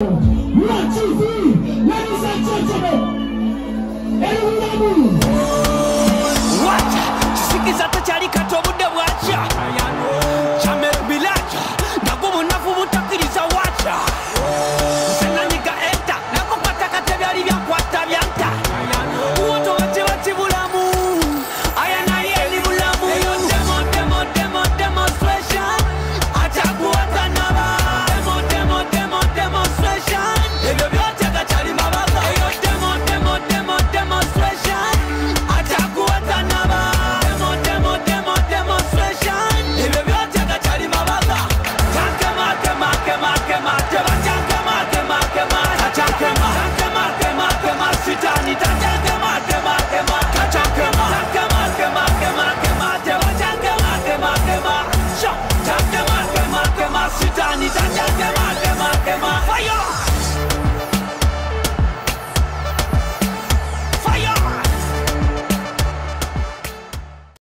One two three. ladies and gentlemen, everyone.